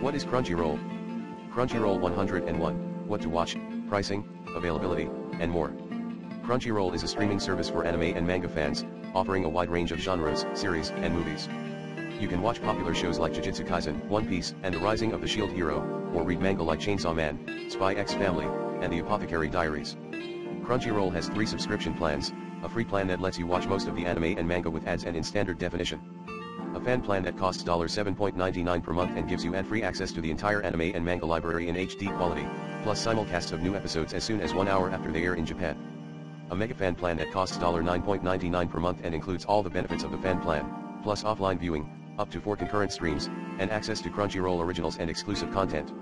What is Crunchyroll? Crunchyroll 101, what to watch, pricing, availability, and more. Crunchyroll is a streaming service for anime and manga fans, offering a wide range of genres, series, and movies. You can watch popular shows like Jujutsu Kaisen, One Piece, and The Rising of the Shield Hero, or read manga like Chainsaw Man, Spy X Family, and The Apothecary Diaries. Crunchyroll has three subscription plans, a free plan that lets you watch most of the anime and manga with ads and in standard definition. A fan plan that costs $7.99 per month and gives you ad-free access to the entire anime and manga library in HD quality, plus simulcasts of new episodes as soon as one hour after they air in Japan. A mega fan plan that costs $9.99 per month and includes all the benefits of the fan plan, plus offline viewing, up to 4 concurrent streams, and access to Crunchyroll originals and exclusive content.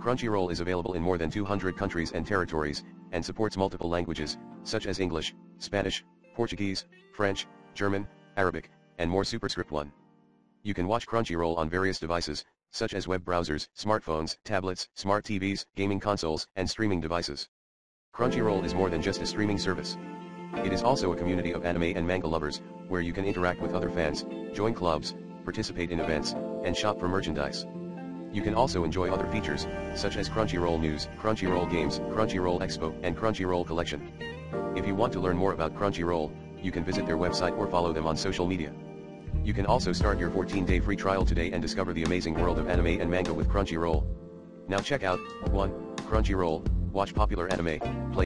Crunchyroll is available in more than 200 countries and territories, and supports multiple languages, such as English, Spanish, Portuguese, French, German, Arabic, and more Superscript 1. You can watch Crunchyroll on various devices, such as web browsers, smartphones, tablets, smart TVs, gaming consoles, and streaming devices. Crunchyroll is more than just a streaming service. It is also a community of anime and manga lovers, where you can interact with other fans, join clubs, participate in events, and shop for merchandise. You can also enjoy other features, such as Crunchyroll News, Crunchyroll Games, Crunchyroll Expo, and Crunchyroll Collection. If you want to learn more about Crunchyroll, you can visit their website or follow them on social media. You can also start your 14-day free trial today and discover the amazing world of anime and manga with Crunchyroll. Now check out, 1. Crunchyroll, watch popular anime, play